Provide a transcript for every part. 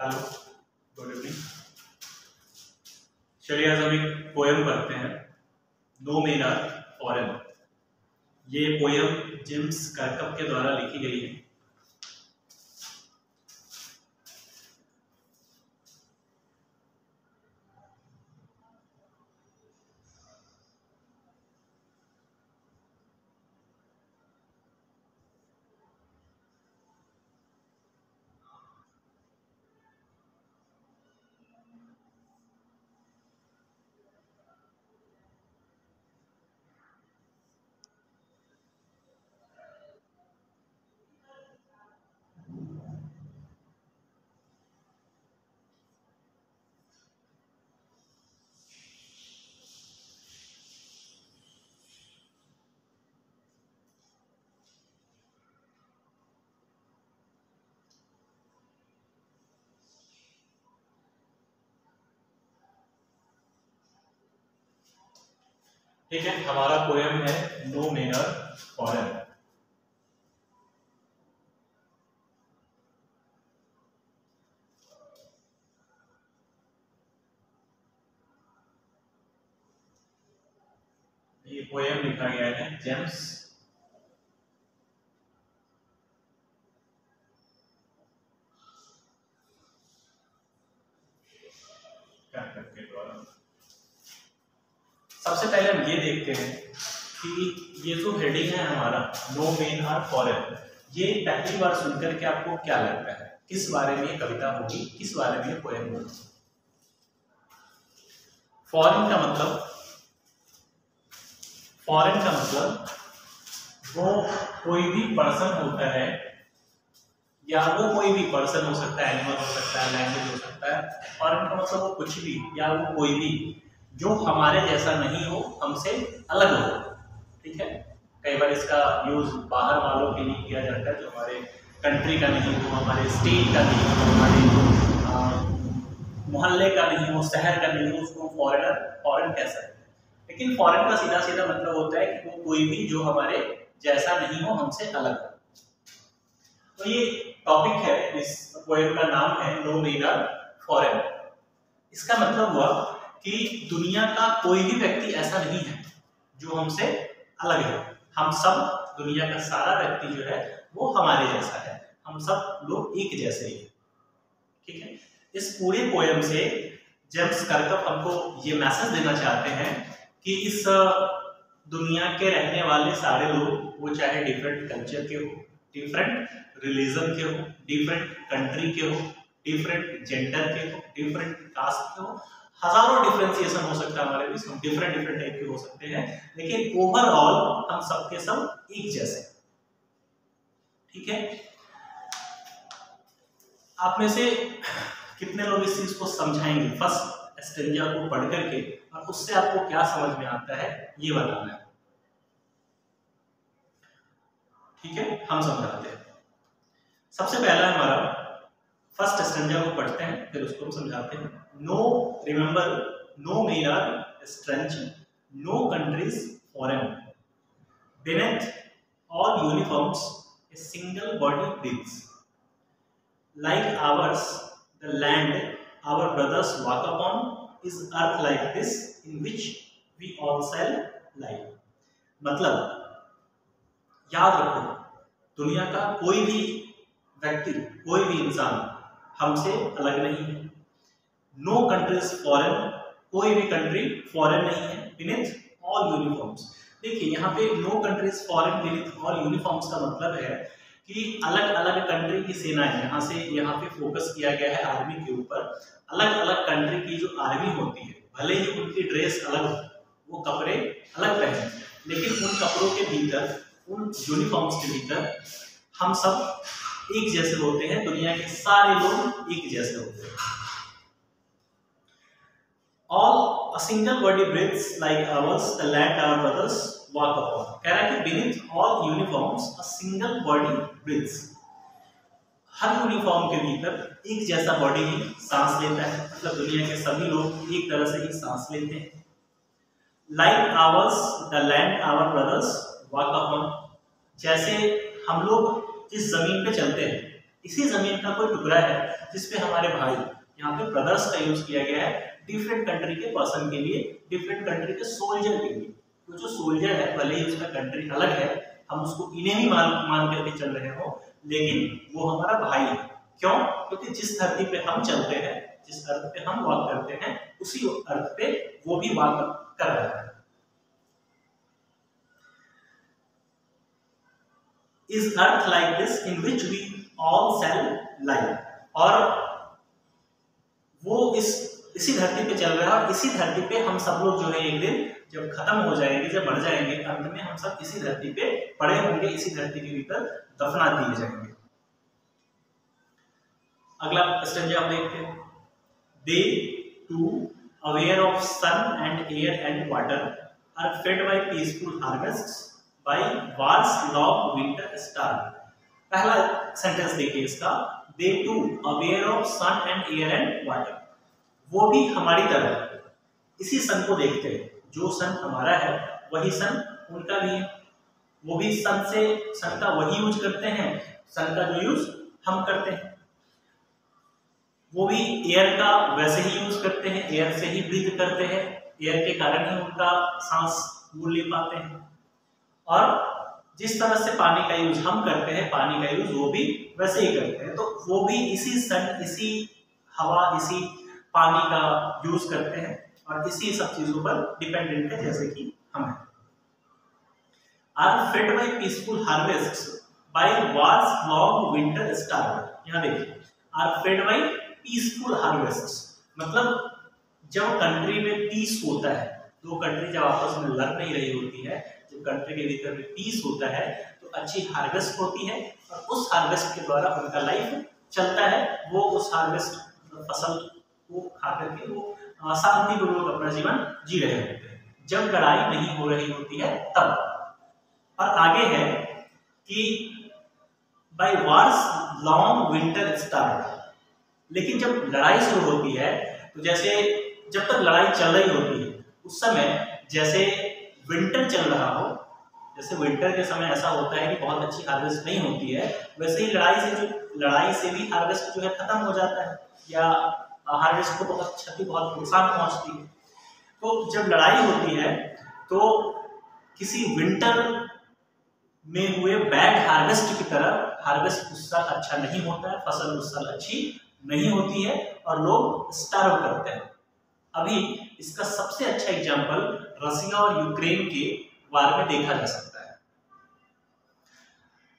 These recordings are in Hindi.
Hello, good evening. चलिए आज हम एक पोएम पढ़ते हैं नो मेरा फॉरन ये पोएम जेम्स कर्कप के द्वारा लिखी गई है। ठीक है हमारा पोएम है नो मेनर फॉरन ये पोएम लिखा गया है जेम्स के द्वारा सबसे पहले हम ये देखते हैं कि ये जो हेडिंग है हमारा नो मेन आर फॉरन ये पहली बार सुनकर के आपको क्या लगता है? किस बारे में कविता होगी? किस बारे में पोएम होगी? फॉरेन का मतलब फॉरेन का मतलब वो कोई भी पर्सन होता है, या वो कोई भी पर्सन हो सकता है एनिमल हो सकता है लैंग्वेज हो सकता है फॉरेन का मतलब वो कुछ भी, या वो कोई भी जो हमारे जैसा नहीं हो, हमसे अलग हो। ठीक है? कई बार इसका यूज़ बाहर वालों के लिए किया जाता है, जो हमारे कंट्री का नहीं हो, हमारे स्टेट का नहीं हो, हमारे मोहल्ले का नहीं हो, शहर का नहीं हो, उसको फॉरेनर फॉरेन कह सकते हैं। लेकिन फॉरेन का सीधा सीधा मतलब होता है कि वो कोई भी जो हमारे जैसा नहीं हो, हमसे अलग हो। तो ये टॉपिक है, इस पोएम का नाम है नो मीनर फॉरेन इसका मतलब हुआ कि दुनिया का कोई भी व्यक्ति ऐसा नहीं है जो हमसे अलग है। हम सब दुनिया का सारा व्यक्ति जो है, वो हमारे जैसा है। हम सब लोग एक जैसे ही। ठीक है? इस पूरे पोयम से जेम्स करकप हमको ये मैसेज देना चाहते हैं कि इस दुनिया के रहने वाले सारे लोग, वो चाहे डिफरेंट कल्चर के हो डिफरेंट रिलीजन के हो डिफरेंट कंट्री के हो डिफरेंट जेंडर के हो डिफरेंट कास्ट के हो हज़ारों डिफ्रेंसिएशन हो सकता है हमारे बीच हम डिफरेंट डिफरेंट टाइप के हो सकते हैं। लेकिन ओवरऑल हम सबके सब एक जैसे। ठीक है? आप में से कितने लोग इस चीज़ को समझाएँगे? फ़र्स्ट स्टेंजा को पढ़ करके, और उससे आपको क्या समझ में आता है, ये बताना है। ठीक है? हम समझाते हैं। सबसे पहला हमारा फ़र्स्ट स्टंजा को पढ़ते हैं, फिर उसको हम समझाते हैं। No remember no male are strange no countries foreign beneath all uniforms a single body breathes like ours the land our brothers walk on is earth like this in which we all shall life मतलब याद रखो, दुनिया का कोई भी व्यक्ति, कोई भी इंसान हमसे अलग नहीं है। नो कंट्रीज़ फॉरेन कोई भी कंट्री फॉरेन नहीं है बिनिथ ऑल यूनिफॉर्म्स देखिए, यहाँ पे no countries foreign beneath all uniforms का मतलब है कि अलग अलग कंट्री की सेनाएँ यहाँ से यहाँ पे फोकस किया गया है आर्मी के ऊपर। अलग अलग कंट्री की जो आर्मी होती है, भले ही उनकी ड्रेस अलग हो, वो कपड़े अलग पहने, लेकिन उन कपड़ों के भीतर, उन यूनिफॉर्म्स के भीतर हम सब एक जैसे होते हैं, दुनिया के सारे लोग एक जैसे होते हैं। All a single breathes like ours, the land our brothers walk upon. कह रहा है कि beneath all uniforms, a single body breathes. हर यूनिफॉर्म के भीतर एक जैसा बॉडी ही सांस लेता है। मतलब दुनिया के सभी लोग एक तरह से ही सांस लेते हैं। Like ours the land our brothers walk upon जैसे हम लोग इस ज़मीन पे चलते हैं। इसी ज़मीन का कोई टुकड़ा है जिसपे हमारे भाई यहाँ पे ब्रदर्स का यूज़ किया गया है डिफरेंट कंट्री के पर्सन के लिए डिफरेंट कंट्री के सोल्जर के लिए। तो जो सोल्जर है, भले ही उसका कंट्री अलग है, हम उसको इन्हें मान मान करके चल रहे हो, लेकिन वो हमारा भाई है। क्यों? क्योंकि जिस धरती पे हम चलते हैं, जिस अर्थ पे हम वॉक करते हैं, उसी अर्थ पे वो भी वॉक कर रहा है। Is earth like this in which we all shall life और वो इस, इसी धरती पे चल रहा है और इसी धरती पे हम सब लोग जो है एक दिन जब खत्म हो जाएँगे, जब मर जाएँगे, अंत में हम सब इसी धरती पे पड़े होंगे, इसी धरती के भीतर दफना दिए जाएँगे। अगला स्टेप जो आप देखते हैं। They too aware of sun and air and water are fed by peaceful harvest by wars law winter star पहला सेंटेंस देखिए इसका। They too aware of sun and air and water वो भी हमारी तरह। इसी सन को देखते हैं। जो सन हमारा है, वही सन उनका भी है। वो भी सन से सन का वही यूज़ करते हैं। सन का जो यूज़ हम करते हैं। वो भी एयर का वैसे ही यूज़ करते हैं। एयर से ही ब्रीथ करते हैं। एयर के कारण ही उनका सांस वो ले पाते हैं। और जिस तरह से पानी का यूज़ हम करते हैं, पानी का यूज़ वो भी वैसे ही करते हैं। तो वो भी इसी सन, इसी हवा, इसी पानी का यूज़ करते हैं और इसी सब चीज़ों पर डिपेंडेंट है जैसे कि हम हैं। Are fed by peaceful harvest by wars long winter star यहाँ देखिए। Are fed by peaceful harvest मतलब जब कंट्री में पीस होता है, दो कंट्री जब आपस में लड़ नहीं रही होती है जब कंट्री के भीतर में पीस होता है तो अच्छी हार्वेस्ट होती है और उस हार्वेस्ट के द्वारा उनका लाइफ चलता है। वो उस हार्वेस्ट फ़सल को खा करके वो शांति पूर्वक अपना जीवन जी रहे होते हैं। जब लड़ाई नहीं हो रही होती है, तब। और आगे है कि by wars long winter start लेकिन जब लड़ाई शुरू होती है तो जैसे जब तक लड़ाई चल रही होती है, उस समय जैसे विंटर चल रहा हो, जैसे विंटर के समय ऐसा होता है कि बहुत अच्छी हार्वेस्ट नहीं होती है, वैसे ही लड़ाई से जो, लड़ाई से भी हार्वेस्ट जो है खत्म हो जाता है, या हार्वेस्ट को बहुत क्षति, बहुत नुकसान पहुँचती है। तो जब लड़ाई होती है तो किसी विंटर में हुए बैड हार्वेस्ट की तरह हार्वेस्ट उस साल अच्छा नहीं होता है, फ़सल उस साल अच्छी नहीं होती है, और लोग स्टार्व करते हैं। अभी इसका सबसे अच्छा एग्ज़ाम्पल रसिया और यूक्रेन के वार में देखा जा सकता है।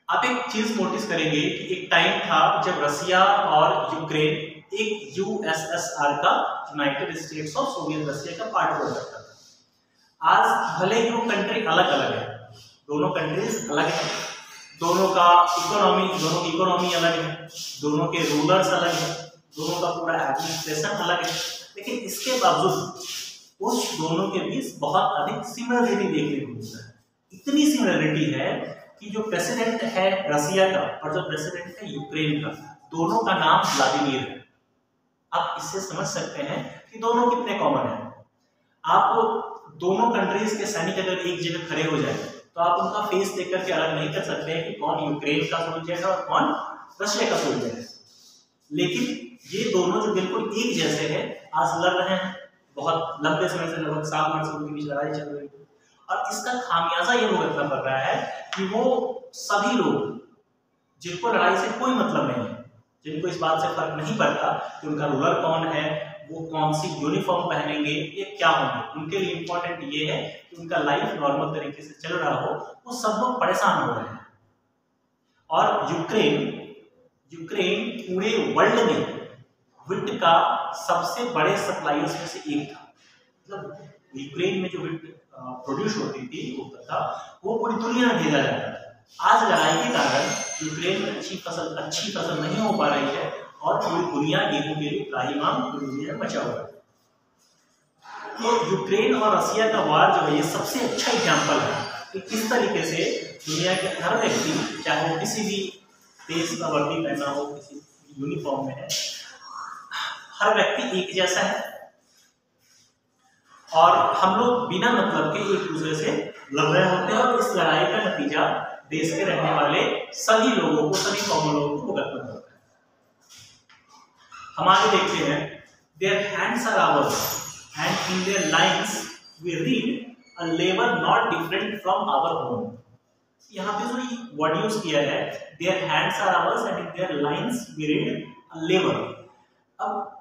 आप एक चीज़ नोटिस करेंगे कि एक टाइम था जब रसिया और यूक्रेन एक यूएसएसआर का United States of Soviet Russia का पार्ट हुआ करता था। आज भले ही वो कंट्री अलग अलग है, दोनों कंट्रीज़ अलग है। दोनों का इकोनॉमी दोनों की इकोनॉमी अलग है, दोनों के रूलर्स अलग है, दोनों का पूरा एडमिनिस्ट्रेशन अलग है। लेकिन इसके बावजूद उस दोनों के बीच बहुत अधिक सिमिलरिटी देखने को मिलता है। इतनी सिमिलरिटी है कि जो प्रेसिडेंट है रसिया का और जो प्रेसिडेंट है यूक्रेन का, दोनों का नाम व्लादिमीर है। आप इससे समझ सकते हैं कि दोनों कितने कॉमन है। आप दोनों कंट्रीज़ के सैनिक अगर एक जगह खड़े हो जाए तो आप उनका फेस देख करके अलग नहीं कर सकते हैं कि कौन यूक्रेन का सोल्जर है और कौन रशिया का सोल्जर है। लेकिन ये दोनों जो बिल्कुल एक जैसे हैं, आज लड़ रहे हैं। बहुत लंबे समय से लगभग सात वर्ष उनके बीच लड़ाई चल रही है और इसका खामियाजा ये भुगतना पड़ रहा है कि वो सभी लोग, जिनको लड़ाई से कोई मतलब नहीं है, जिनको इस बात से फ़र्क नहीं पड़ता कि उनका रूलर कौन है, वो कौन सी यूनिफॉर्म पहनेंगे, ये क्या होंगे, उनके लिए इंपॉर्टेंट ये है कि उनका लाइफ नॉर्मल तरीके से चल रहा हो, वो सब लोग परेशान हो रहे हैं। और यूक्रेन यूक्रेन पूरे वर्ल्ड में विट का सबसे बड़े सप्लायर्स में से एक था। मतलब यूक्रेन में जो प्रोड्यूस होती थी, वो था वो पूरी दुनिया में भेजा जाता था। आज लड़ाई के कारण यूक्रेन में अच्छी फ़सल अच्छी फ़सल नहीं हो पा रही है और पूरी दुनिया गेहूँ के लिए त्राहीमाम पूरी दुनिया में बचा हुआ है। तो यूक्रेन और रसिया का वार जो है, ये सबसे अच्छा एग्ज़ाम्पल है कि किस तरीके से दुनिया के हर व्यक्ति, चाहे वो किसी भी देश का वर्दी पहना हो, किसी यूनिफॉर्म में है हर व्यक्ति एक जैसा है। और हम लोग बिना मतलब के एक दूसरे से लड़ रहे होते हैं और इस लड़ाई का नतीजा देश के रहने वाले सभी लोगों को, सभी कॉमन लोगों को भुगतना होता है। हम आगे देखते हैं। Their hands are ours and in their lines we read a labour not different from our home यहाँ पे जो वर्ड यूज़ किया है their hands are ours and in their lines we read a labour अब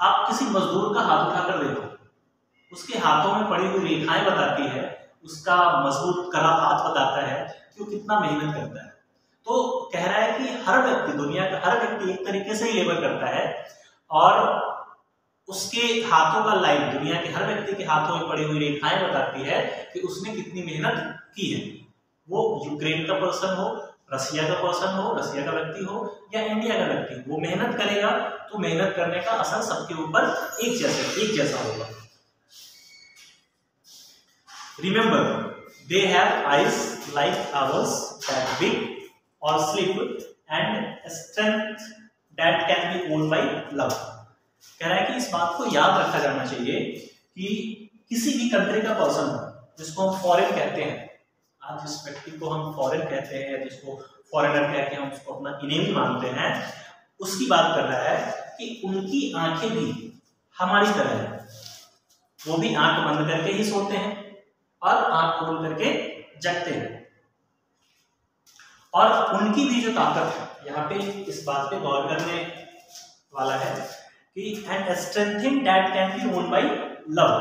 आप किसी मजदूर का हाथ उठाकर देखो। उसके हाथों में पड़ी हुई रेखाएँ बताती है, उसका मज़बूत करा हाथ बताता है कि वो कितना मेहनत करता है। तो कह रहा है कि हर व्यक्ति, दुनिया का हर व्यक्ति एक तरीके से ही लेबर करता है और उसके हाथों का लाइन दुनिया के हर व्यक्ति के हाथों में पड़ी हुई रेखाएँ बताती है कि उसने कितनी मेहनत की है। वो यूक्रेन का पर्सन हो रसिया का पर्सन हो, रसिया का व्यक्ति हो, या इंडिया का व्यक्ति हो, वो मेहनत करेगा तो मेहनत करने का असर सबके ऊपर एक जैसे, एक जैसा होगा remember they have eyes like ours that big or sleep and strength that can be owned by love. कह रहा है कि इस बात को याद रखा जाना चाहिए कि किसी भी कंट्री का पर्सन हो, जिसको हम फॉरेन कहते हैं आज जिस व्यक्ति को हम फॉरेन कहते हैं या जिसको फॉरेनर कहते हैं उसको अपना इनेमी मानते हैं, उसकी बात कर रहा है कि उनकी आँखें भी हमारी तरह है। वो भी आँख बंद करके ही सोते हैं और आँख खोल करके जगते हैं। और उनकी भी जो ताकत है, यहाँ पे इस बात पे गौर करने वाला है कि and strengthening that can be own by love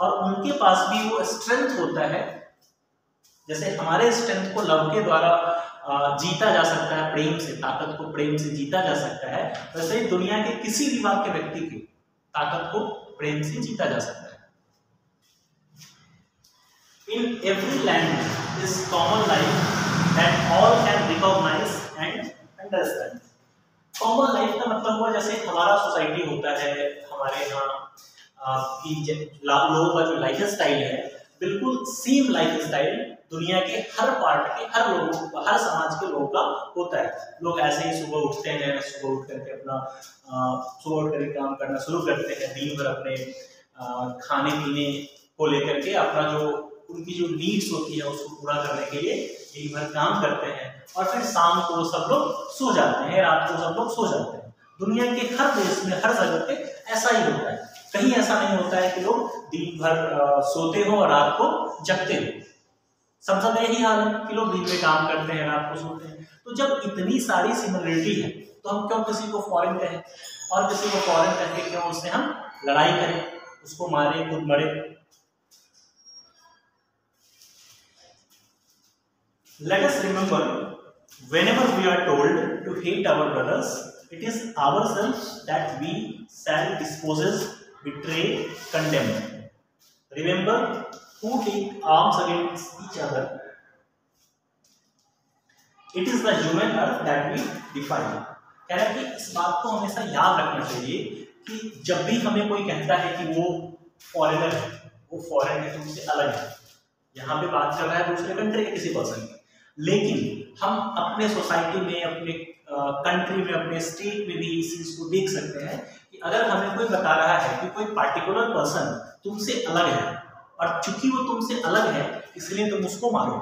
और उनके पास भी वो स्ट्रेंथ होता है जैसे हमारे स्ट्रेंथ को लव के द्वारा जीता जा सकता है, प्रेम से, ताकत को प्रेम से जीता जा सकता है, वैसे ही दुनिया के किसी भी वाक्य व्यक्ति की ताकत को प्रेम से जीता जा सकता है in every land is common life that all can recognize and understand. Common life का मतलब हुआ जैसे हमारा सोसाइटी होता है, हमारे यहाँ लोगों का जो लाइफ स्टाइल है बिल्कुल सेम लाइफ स्टाइल दुनिया के हर पार्ट के, हर लोगों हर समाज के लोगों का होता है। लोग ऐसे ही सुबह उठते हैं सुबह उठ करके अपना सुबह उठ करके काम करना शुरू करते हैं, दिन भर अपने खाने पीने को लेकर के अपना जो, उनकी जो नीड्स होती है, उसको पूरा करने के लिए दिन भर काम करते हैं। और फिर शाम को सब लोग सो जाते हैं, रात को सब लोग सो जाते हैं। दुनिया के हर देश में, हर जगह पे ऐसा ही होता है। कहीं ऐसा नहीं होता है कि लोग दिन भर सोते हो और रात को जगते हो। सब जगह यही हाल है कि लोग दिन में काम करते हैं रात को सोते हैं। तो जब इतनी सारी सिमिलरिटी है तो हम क्यों किसी को फॉरेन कहें? और किसी को फॉरेन कह के क्यों उससे हम लड़ाई करें उसको मारे खुद मरे? Let us remember, whenever we are told to hate our brothers, it is ourselves that we shall disposes, betray, condemn. Remember, who take arms against each other? It is the human earth that we define. कह रहा है कि इस बात को हमेशा याद रखना चाहिए कि जब भी हमें कोई कहता है कि वो फॉरेनर है वो फॉरेन है तो उससे अलग है यहाँ पे बात कर रहा है दूसरे कंट्री के किसी पर्सन की लेकिन हम अपने सोसाइटी में अपने कंट्री में अपने स्टेट में भी इस चीज़ को देख सकते हैं कि अगर हमें कोई बता रहा है कि कोई पार्टिकुलर पर्सन तुमसे अलग है, और चूँकि वो तुमसे अलग है, इसलिए तुम उसको मारो।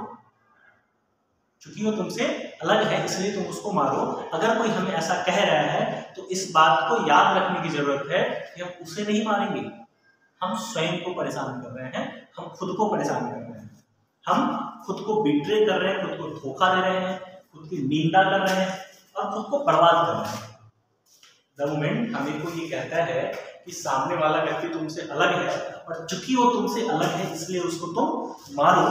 चूँकि वो तुमसे अलग है, इसलिए तुम उसको मारो। अगर कोई हमें ऐसा कह रहा है तो इस बात को याद रखने की ज़रूरत है कि हम उसे नहीं मारेंगे। हम स्वयं को परेशान कर रहे हैं, हम खुद को परेशान कर रहे हैं। हम खुद को बिट्रे कर रहे हैं, खुद को धोखा दे रहे हैं, खुद की निंदा कर रहे हैं, और खुद को बर्बाद कर रहे हैं। द मोमेंट हमें को ये कहता है कि सामने वाला व्यक्ति तुमसे अलग है और चूँकि वो तुमसे अलग है, इसलिए उसको तुम मारो,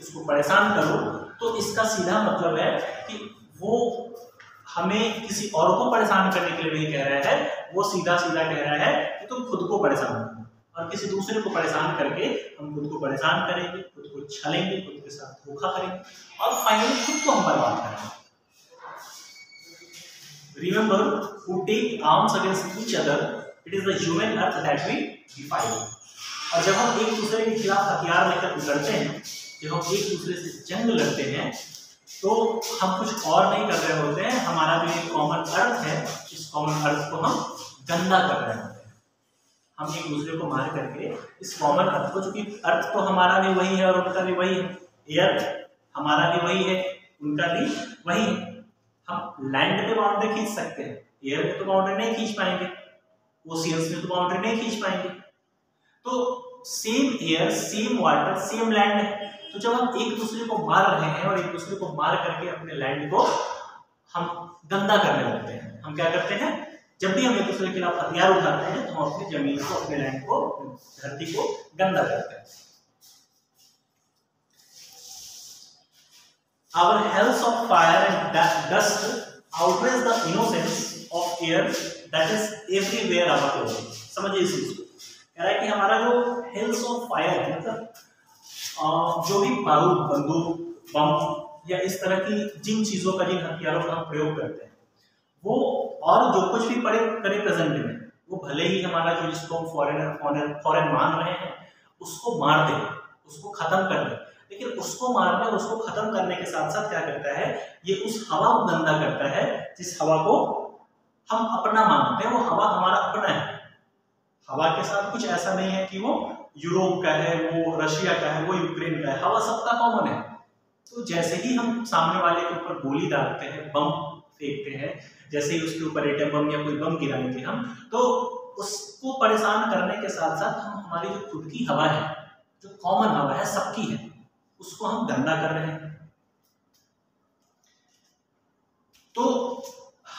उसको परेशान करो। तो इसका सीधा मतलब है कि वो हमें किसी और को परेशान करने के लिए नहीं कह रहा है, वो सीधा सीधा कह रहा है कि तुम खुद को परेशान करो और किसी दूसरे को परेशान करके हम खुद को परेशान करेंगे, खुद को छलेंगे, खुद के साथ धोखा करेंगे। और फाइनली खुद को हम बर्बाद करेंगे। Remember who take arms against each other, it is the human earth that we defy. और जब हम एक दूसरे के खिलाफ हथियार लेकर लड़ते हैं, जब हम एक दूसरे से जंग लड़ते हैं तो हम कुछ और नहीं कर रहे होते हैं। हमारा जो एक कॉमन अर्थ है, इस कॉमन अर्थ को हम गंदा कर रहे होते हैं। हम एक दूसरे को मार करके इस कॉमन अर्थ को, चूँकि अर्थ तो हमारा भी वही है और उनका भी वही है। एयर हमारा भी वही है, उनका भी वही है। हम लैंड पे बाउंड्री खींच सकते हैं। एयर में तो बाउंड्री नहीं खींच पाएँगे। ओशियंस में तो बाउंड्री नहीं खींच पाएँगे। तो same air same water same land है। तो जब हम एक दूसरे को मार रहे हैं और एक दूसरे को मार करके अपने लैंड को हम गंदा करने लगते हैं। हम क्या करते हैं? जब भी हम एक दूसरे के खिलाफ हथियार उठाते हैं तो हम अपनी ज़मीन को, अपने लैंड को, धरती को गंदा करते हैं। Our hells of fire and dust outrage the innocence of air that is everywhere our clothing. समझिए इस चीज़ को कह रहा है कि हमारा जो हेल्स ऑफ़ फायर है मतलब जो भी बारूद बंदूक, बम, या इस तरह की जिन चीज़ों का जिन हथियारों का हम प्रयोग करते हैं, वो और जो कुछ भी पड़े, करे प्रेजेंट में, वो भले ही हमारा जो जिसको हम फॉरेनर फॉरेन फॉरेन मान रहे हैं, उसको मार दे, उसको खत्म कर दे, लेकिन उसको मारने और उसको खत्म करने के साथ साथ क्या करता है ये उस हवा को गंदा करता है, जिस हवा को हम अपना मानते हैं, वो हवा हमारा अपना है। हवा के साथ कुछ ऐसा नहीं है कि वो यूरोप का है, वो रशिया का है, वो यूक्रेन का है। हवा सबका कॉमन है। तो जैसे ही हम सामने वाले के ऊपर गोली डालते हैं, बम फेंकते हैं, जैसे ही उसके ऊपर एटम बम या कोई बम गिराएँगे हम तो उसको परेशान करने के साथ साथ हम, हमारी जो खुद की हवा है, जो कॉमन हवा है, सबकी है, उसको हम गंदा कर रहे हैं। तो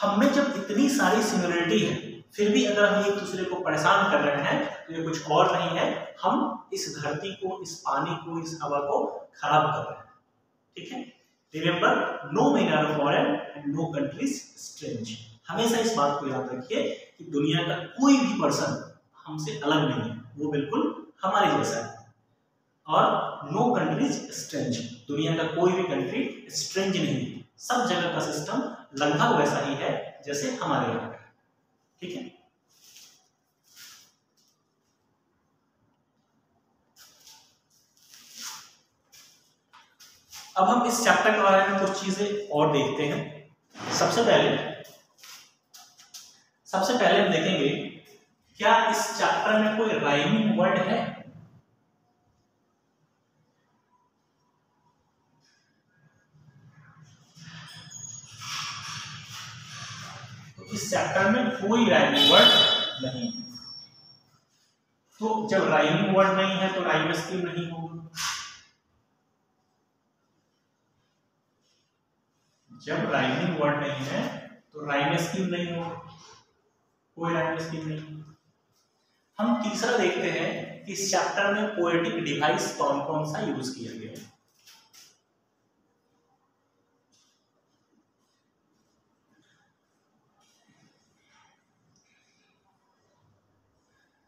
हमें जब इतनी सारी सिमिलरिटी है, फिर भी अगर हम एक दूसरे को परेशान कर रहे हैं तो ये कुछ और नहीं है। हम इस धरती को, इस पानी को, इस हवा को खराब कर रहे हैं। ठीक है? Remember no man are foreign and no countries strange हमेशा इस बात को याद रखिए कि दुनिया का कोई भी पर्सन हमसे अलग नहीं है। वो बिल्कुल हमारे जैसा है। और नो कंट्रीज़ स्ट्रेंज दुनिया का कोई भी कंट्री स्ट्रेंज नहीं है। सब जगह का सिस्टम लगभग वैसा ही है जैसे हमारे यहाँ। का ठीक है? अब हम इस चैप्टर के बारे में कुछ चीज़ें और देखते हैं। सबसे पहले सबसे पहले हम देखेंगे, क्या इस चैप्टर में कोई राइमिंग वर्ड है तो इस चैप्टर में कोई राइमिंग वर्ड नहीं है। तो जब राइमिंग वर्ड नहीं है तो राइम स्कीम नहीं होगा? जब राइमिंग वर्ड नहीं है तो राइम स्कीम नहीं हो कोई राइम स्कीम नहीं हम तीसरा देखते हैं कि इस चैप्टर में पोएटिक डिवाइस कौन कौन सा यूज़ किया गया है।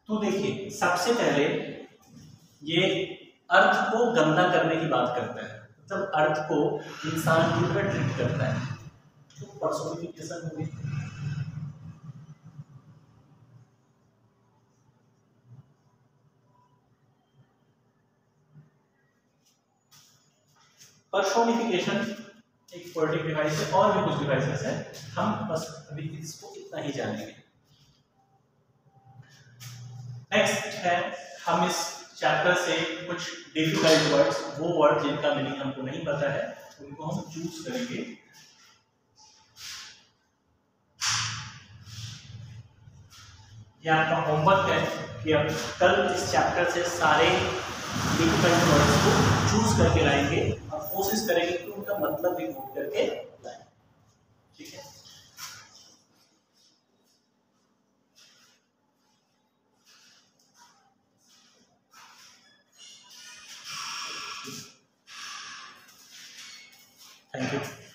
तो देखिए, सबसे पहले ये अर्थ को गंदा करने की बात करता है। मतलब तो अर्थ को इंसान के ऊपर ट्रीट करता है। तो पर्सोनिफिकेशन हो गई पर्सोनिफिकेशन एक पोलिटिक डिवाइस है, और भी कुछ डिवाइसेस है। हम बस अभी इसको इतना ही जानेंगे। नेक्स्ट है, हम इस चैप्टर से कुछ डिफ़िकल्ट वर्ड्स वो वर्ड जिनका मीनिंग हमको नहीं पता है, उनको हम चूज़ करेंगे। आपका होमवर्क है कि अब कल इस चैप्टर से सारे डिफ़िकल्ट वर्ड्स को चूज़ करके लाएँगे और कोशिश करेंगे कि उनका मतलब भी नोट करके लाएँ। ठीक है? Thank you